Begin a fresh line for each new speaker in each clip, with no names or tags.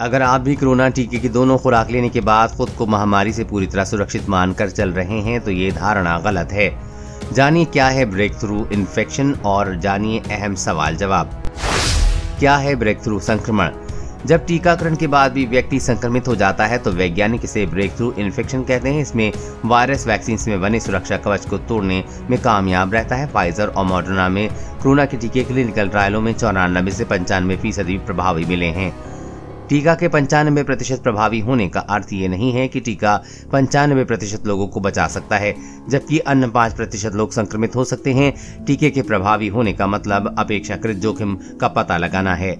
अगर आप भी कोरोना टीके की दोनों खुराक लेने के बाद खुद को महामारी से पूरी तरह सुरक्षित मानकर चल रहे हैं तो ये धारणा गलत है। जानिए क्या है ब्रेक थ्रू इन्फेक्शन और जानिए अहम सवाल जवाब। क्या है ब्रेक थ्रू संक्रमण? जब टीकाकरण के बाद भी व्यक्ति संक्रमित हो जाता है तो वैज्ञानिक इसे ब्रेक थ्रू इन्फेक्शन कहते हैं। इसमें वायरस वैक्सीन में बने सुरक्षा कवच को तोड़ने में कामयाब रहता है। फाइजर और मॉडर्ना में कोरोना के टीके क्लिनिकल ट्रायलों में चौरानबे से पंचानवे फ़ीसदी प्रभावी मिले हैं। टीका के पंचानवे प्रतिशत प्रभावी होने का अर्थ ये नहीं है कि टीका पंचानवे प्रतिशत लोगों को बचा सकता है, जबकि अन्य पाँच प्रतिशत लोग संक्रमित हो सकते हैं। टीके के प्रभावी होने का मतलब अपेक्षाकृत जोखिम का पता लगाना है।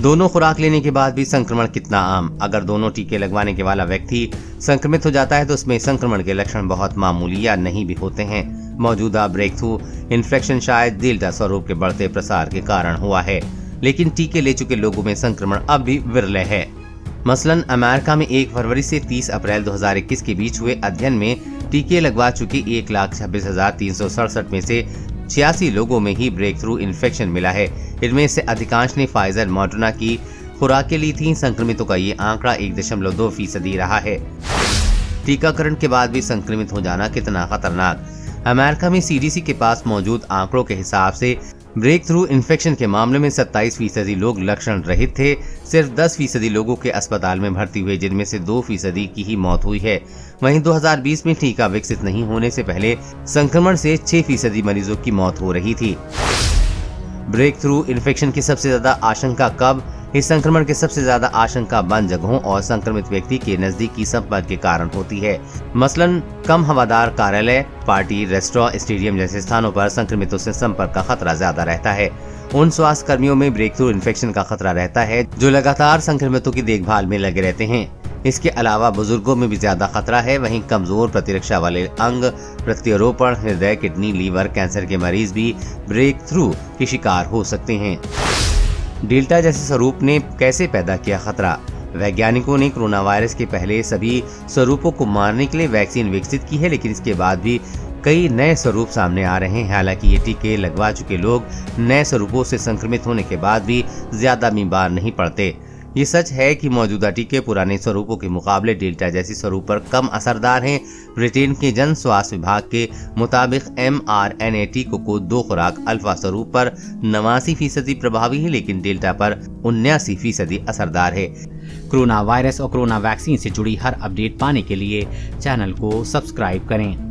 दोनों खुराक लेने के बाद भी संक्रमण कितना आम? अगर दोनों टीके लगवाने के वाला व्यक्ति संक्रमित हो जाता है तो उसमें संक्रमण के लक्षण बहुत मामूली या नहीं भी होते हैं। मौजूदा ब्रेक थ्रू इन्फेक्शन शायद डेल्टा स्वरूप के बढ़ते प्रसार के कारण हुआ है। लेकिन टीके ले चुके लोगों में संक्रमण अब भी विरले है। मसलन, अमेरिका में 1 फरवरी से 30 अप्रैल 2021 के बीच हुए अध्ययन में टीके लगवा चुके एक लाख छब्बीस हज़ार तीन सौ सड़सठ में से छियासी लोगों में ही ब्रेक थ्रू इन्फेक्शन मिला है। इनमें से अधिकांश ने फाइजर, मॉडर्ना की खुराकें ली थी। संक्रमितों का ये आंकड़ा एक दशमलव दो फ़ीसदी रहा है। टीकाकरण के बाद भी संक्रमित हो जाना कितना खतरनाक। अमेरिका में सीडीसी के पास मौजूद आंकड़ों के हिसाब से ब्रेक थ्रू इन्फेक्शन के मामले में 27 फ़ीसदी लोग लक्षण रहित थे। सिर्फ़ 10 फ़ीसदी लोगों के अस्पताल में भर्ती हुए, जिनमें से 2 फ़ीसदी की ही मौत हुई है। वहीं 2020 में टीका विकसित नहीं होने से पहले संक्रमण से 6 फ़ीसदी मरीजों की मौत हो रही थी। ब्रेक थ्रू इन्फेक्शन की सबसे ज़्यादा आशंका कब? इस संक्रमण के सबसे ज़्यादा आशंका बंद जगहों और संक्रमित व्यक्ति के नजदीकी संपर्क के कारण होती है। मसलन, कम हवादार कार्यालय, पार्टी, रेस्टोरेंट, स्टेडियम जैसे स्थानों पर संक्रमितों से संपर्क का खतरा ज़्यादा रहता है। उन स्वास्थ्य कर्मियों में ब्रेक थ्रू इन्फेक्शन का खतरा रहता है, जो लगातार संक्रमितों की देखभाल में लगे रहते हैं। इसके अलावा बुज़ुर्गों में भी ज़्यादा खतरा है। वहीं कमज़ोर प्रतिरक्षा वाले अंग, प्रत्यारोपण, हृदय, किडनी, लीवर, कैंसर के मरीज़ भी ब्रेक थ्रू के शिकार हो सकते हैं। डेल्टा जैसे स्वरूप ने कैसे पैदा किया खतरा? वैज्ञानिकों ने कोरोना वायरस के पहले सभी स्वरूपों को मारने के लिए वैक्सीन विकसित की है, लेकिन इसके बाद भी कई नए स्वरूप सामने आ रहे हैं। हालाँकि ये टीके लगवा चुके लोग नए स्वरूपों से संक्रमित होने के बाद भी ज़्यादा बीमार नहीं पड़ते। ये सच है कि मौजूदा टीके पुराने स्वरूपों के मुकाबले डेल्टा जैसी स्वरूप पर कम असरदार हैं। ब्रिटेन के जन स्वास्थ्य विभाग के मुताबिक एम आर एन ए टीको को दो खुराक अल्फ़ा स्वरूप पर नवासी फ़ीसदी प्रभावी है, लेकिन डेल्टा पर उन्यासी फ़ीसदी असरदार है।
कोरोना वायरस और कोरोना वैक्सीन से जुड़ी हर अपडेट पाने के लिए चैनल को सब्सक्राइब करें।